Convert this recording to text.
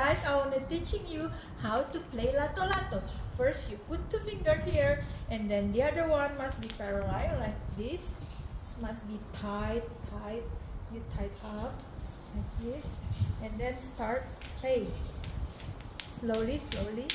Guys, I want to teaching you how to play lato lato. First, you put two finger here, and then the other one must be parallel like this. This must be tight, tight. You tight up like this, and then start play. Slowly, slowly.